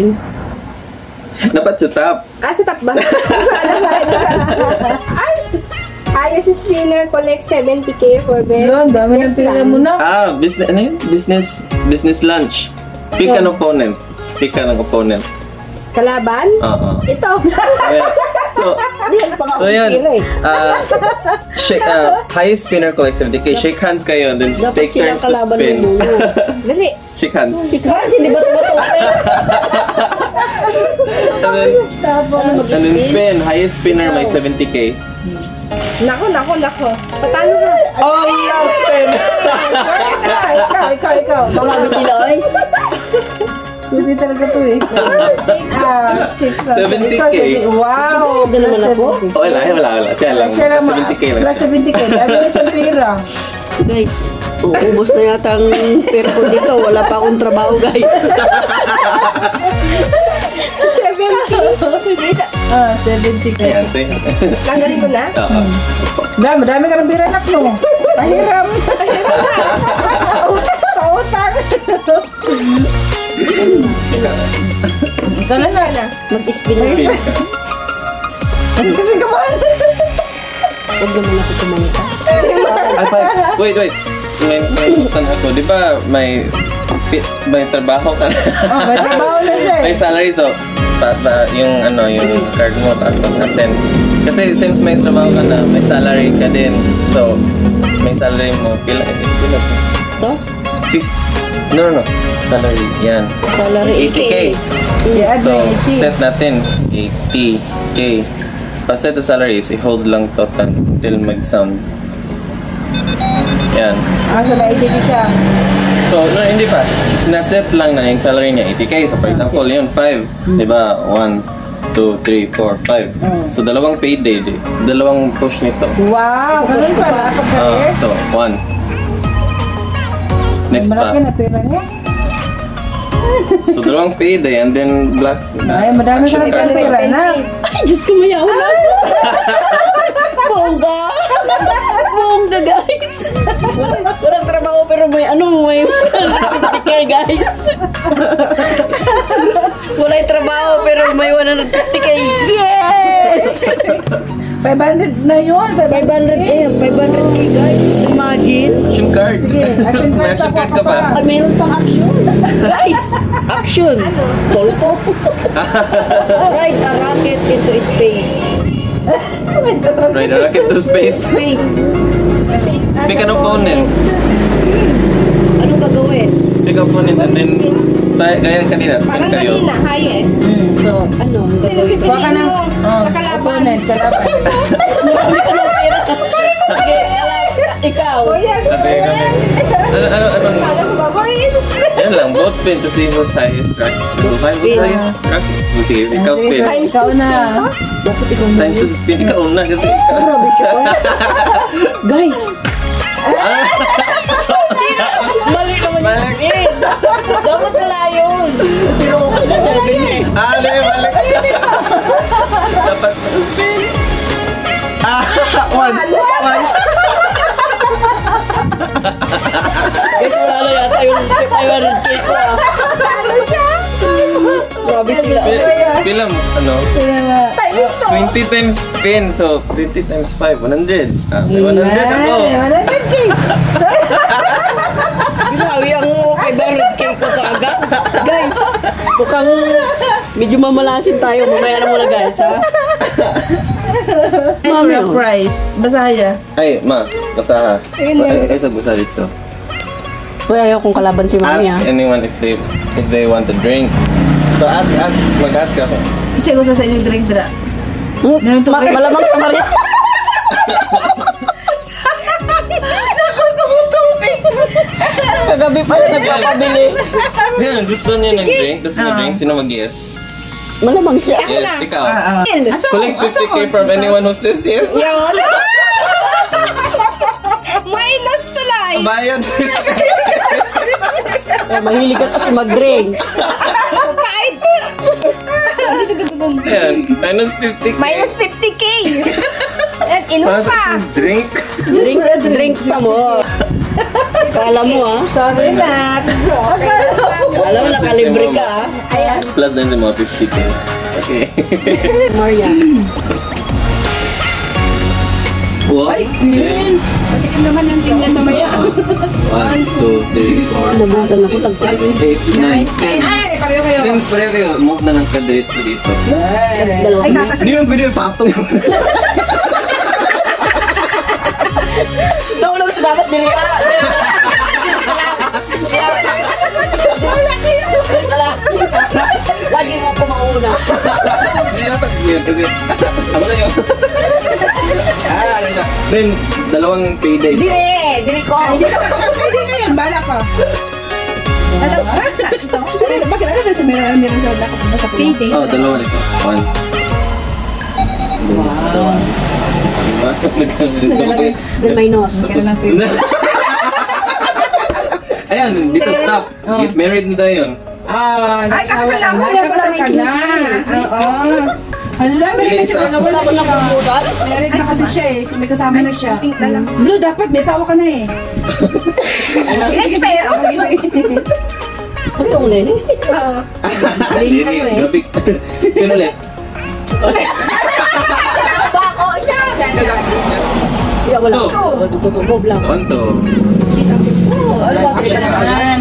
natin. Dapat sa top. Ah, sa top ba? Ay! Highest spinner collect 70k for best ang dami ng business pera plan. mo na. Ah, business, ano yun? Business, business lunch. Pick an opponent. Pick an opponent. Kalaban? Oo. Ito. Ayan. So, so yun. Uh, shake, uh, highest spinner collect 70k. Shake hands kayo, then Dapat take turns to kalaban spin. mo muna. Dali. Shake hands. Kasi di ba tumato? And then, and then spin. Highest spinner may 70k. Nako, nako, nako. Patalo ka. Oh, yeah, spin! Ikaw, ikaw, ikaw, ikaw. Marami sila ay. Hindi talaga to eh. Ah, 6 plus 70K. Ikaw, 70. Wow! Hindi naman ako. Oh, wala, wala, wala. Siya lang. Siya lang, 70k lang. Plus 70k. Dami na siyang pera. Guys, uubos na yata ang pera ko dito. Wala pa akong trabaho, guys. 70. Ah, 70k. Ayan, see? Tanggalin ko na. Oo. Dami, dami ka ng pera anak mo. Pahiram. Ito na na. Na. Mag-spin na. Kasi kaman. Huwag naman ako kumanita. Wait, wait. May, may utan ako. Di ba may, may trabaho ka na? Oh, may trabaho na siya may eh. salary, so, pa, pa, yung, ano, yung card mo, taas ang attend. Kasi since may trabaho ka na, may salary ka din. So, may salary mo, pila, eh, pila? Fif- no, no, no. Salary, yan. Salary 80k. Yeah, So, admin. set natin 80k. Basta ito salary is i-hold lang to till mag-sound. Yan. Ah, so may idea siya. So, no, hindi pa. Na-set lang na yung salary niya 80k. So, for example, yun, 5. Di ba? 1, 2, 3, 4, 5. So, dalawang payday. di- Dalawang push nito. Wow, ganun pala. Ah, Pagka-years. so, 1. Next pa. Malaki na pera niya. So, dalawang payday and then black. Ay, madami ka action na card. pera na. Ay, Diyos ko, mayaw na ako. Bongga. Bongga, guys. Walang, walang trabaho, pero may ano, may 150k, guys. Wala yung trabaho, pero may 150k. Yes! 500 na yun. 500 500 eh, 500k, guys. Imagine. Action card. Sige, action card action card ka pa. Ay, meron pang action. Guys, action. Tolpo. Ride a rocket into space. Right, a rocket to space. Space. Pick an opponent. Anong gagawin? Pick an opponent and then tayo, gaya kanina, spin Parang kayo. kanina, highest. Hmm, so, Ano Sino kuha ka pipiliin ng mo? oh, Sa kalaban. opponent, kalaban. Ikaw. Sabi kami. Ano, ano, ano? Yan lang, both spin to see who's highest five who's highest. So, sige, ikaw spin. Ikaw na. Dapat ikaw na. Times to spin, ikaw na kasi. Grabe siya. Guys. Mali naman Mali. yung spin. Dapat wala yun. Pero okay na seven eh. Ah, di, balik. Dapat spin. Ah, one. One. Guys, wala na yata yung 500k Grabe sila. Pilam, ano? 20 times spin, so 20 times 5, 100. Ah, may 100 ako. Ay, 100k. Grabe ang 500k ko kaagad. Guys, mukhang medyo mamalasin tayo. Mamaya na muna guys ha. Mami, oh. price. Basahin niya. Ay, ma, ha. Na. Ay, sa basta dito. Uy, ayaw kong kalaban si Mami Ask ah. anyone if they if they want to drink. So ask, ask, mag-ask ako. Kasi gusto sa inyong drink dra. Hmm, Ganun to, pre. malamang sa Maria. Gusto mo tubig. Kagabi pa na nagpapabili. Yan, gusto niya ng drink. Gusto niya drink. Sino mag-yes? Malamang siya. Yes, ikaw. Ah, ah. Asa mo? Collect Asa 50k mo? from anyone who says yes. Yun. Minus tuloy. Bayad. Eh, mahilig ka kasi mag-drink. Kahit. Ayan, minus 50k. Minus 50k. At inom pa. isang drink. Drink, drink pa mo. Kala mo ah. Sorry na. Alam mo, nakalibre ka ah. Ayan. Plus din sa mga 50k. Okay. Maria. What? Patikin naman yung tingnan mamaya. 1, 2, 3, 4, Nabutan ako, tagtas. 8, 9, 10. Ay, pareho kayo. Since pareho kayo, move na ng kadiretso dito. Ay, kakasal. Hindi mo pwede yung paktong yung... Nauna mo dapat dili ka. Lagi mo ko mauna. Hindi na kasi... Ano na yun? Na. Then, dalawang paydays. Dili, dili ko. Hindi ka yan, bala ka. Ano? Ano? Bakit ano na sa meron meron sa lakot mo sa? Payday. Oh, dalawa nito. One. Ang payday? Ayan, dito stop. Get married na tayo. Ah, Ay, kakasal ako. Ay, kakasal ka na. Oo. Hala, meron na siya. Wala ko na Butal? Married na kasi siya eh. So may kasama na siya. Lang. Blue, dapat may asawa ka na eh. Yes, pero. Ano yung nene? Oo. Hindi, gabi. Spin ulit. Bako siya! Iya, wala. Two. Tututubob lang. One, two. Oh, ano ba? Eh,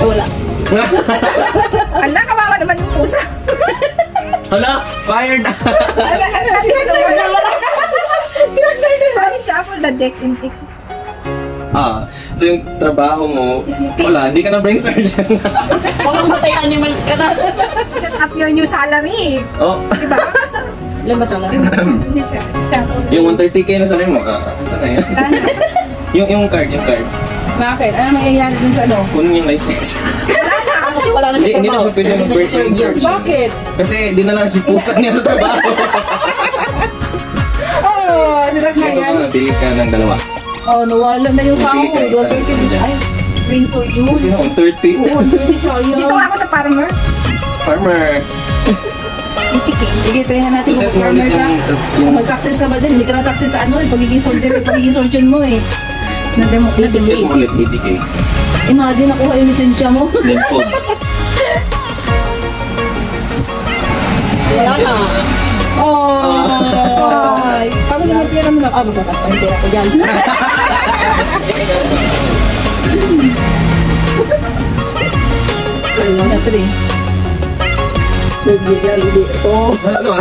Wala. Anda, kawawa naman yung pusa. Hala, fired. Sinag-search na wala. Sinag-search na wala. Shuffle the decks in ah, so yung trabaho mo, wala, hindi ka na brain surgeon. Mga matay animals ka na. Set up your new salary. oh, Diba? Ilan ba sala? Hindi siya. Yung 130k na sa mo, ah, sa kanya. Yung, yung card, yung card. Bakit? Ano mangyayari dun sa ano? Kunin yung license. Wala na Hindi, hindi na siya pwede Hindi na mag-brain siya surgeon. surgeon. Bakit? Kasi di na lang siya pusa niya sa trabaho. Oh, sila na Ito yan. ka, bili ka ng dalawa. Oh, nawala na yung isa. Ay, surgeon. Kasi na, 130. Oo, dirty sayang. Dito ako sa farmer. Farmer. Sige, tryhan natin So, kung farmer ka. Kung mag-success ka ba dyan, hindi ka na success sa ano, yung pagiging yung pagiging surgeon mo eh. Na-demo, set na-demo. mo ulit 80k. Imagine nakuha yung lisensya mo. Then food. Wala na. Oh. Ay. Paano naman pera mo na? Ah, magbakas pa yung pera ko dyan. Ano na three? Nagbigyan, hindi. Oh. Ano?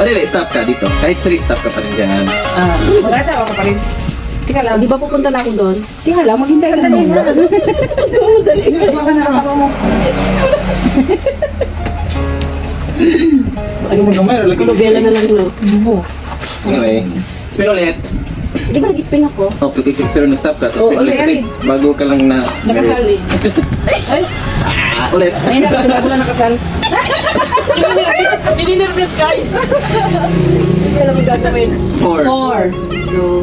Yun, stop ka dito. Kahit 3 stop ka pa rin dyan. Ah, mag-asawa ka pa rin. Tika lang. Di ba pupunta na ako doon? Tika lang, maghintay ka Sandali muna. na. Kasama ka na kasama mo. Ano mo naman? Nobela na lang lang. Anyway, spin ulit. Di ba nag-spin ako? Oh, pero nag-stop ka. So, Oh, spin ulit kasi bago ka lang na... Nakasali. Ah, ulit. Na, pati bago lang nakasal. Ini-nervous guys. Hindi alam yung gagawin. Four. Four. So,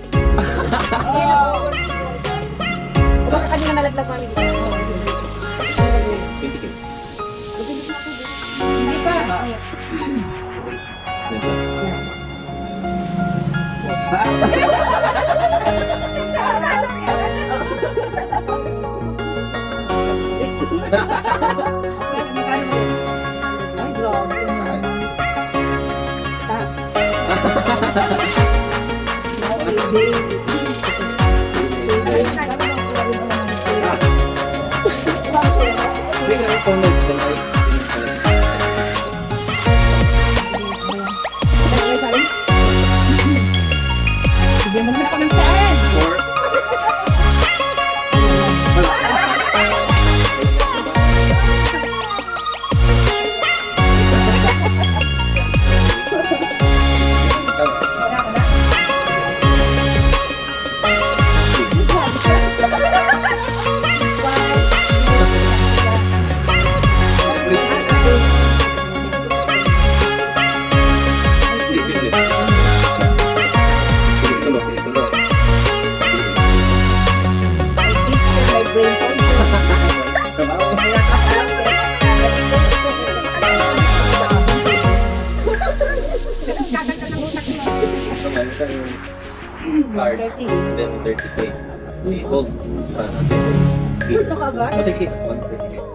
1, 3, 0.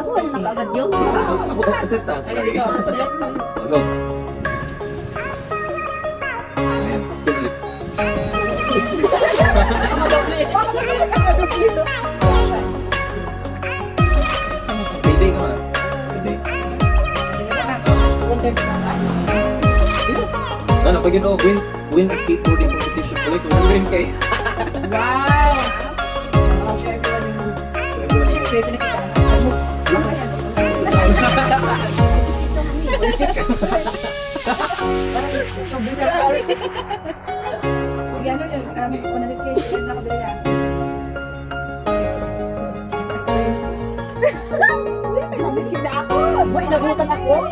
Nakuha na kaagad yun. Bukasit sa sorry. Bukasit. Go. Ayan, spin ulit. Payday ka ba? Payday. Ano, pag yun, win, win a skateboarding competition. Ulit, win kayo. Wow! Sige, ano yun? Um, 100k, yun nakabili na. Uy, may 100k na ako! Uy, nabutan ako.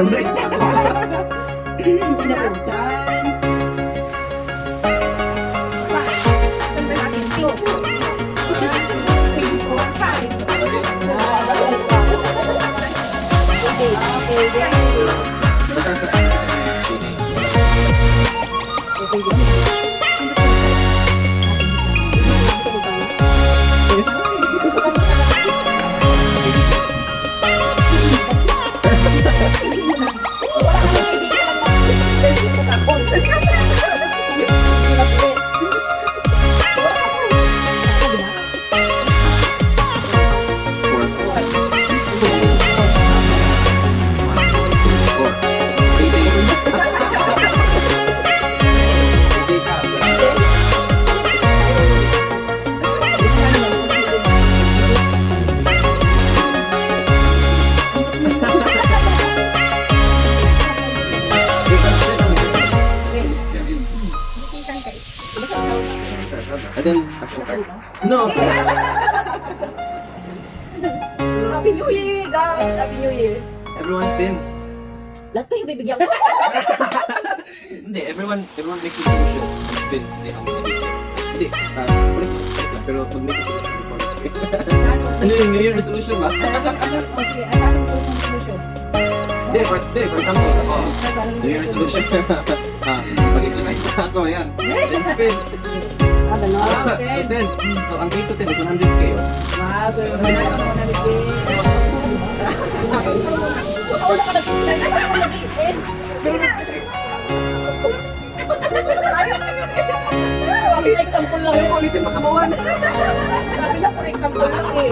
100. Sinabutan. Saan Okay, Happy New Year, guys! Happy New Year. Everyone spins. Lahat kayo bibigyan ko. Hindi, everyone, everyone makes solution. Spins they get. Hindi, ah, ulit, ulit lang. Pero pag you spin. Ano yung New Year resolution ba? Okay, ay, ano po yung solution? Hindi, for, hindi, for example, ako, New Year resolution. ah, mag-exercise na ako, yan. Spin. Ah, gano'n. Ah, so 10. So, ang gain to 10 is 100k. oh. Wow, yung mga ako na Sabi na example lang yun. Ulitin makabawan. Sabi na for example lang eh.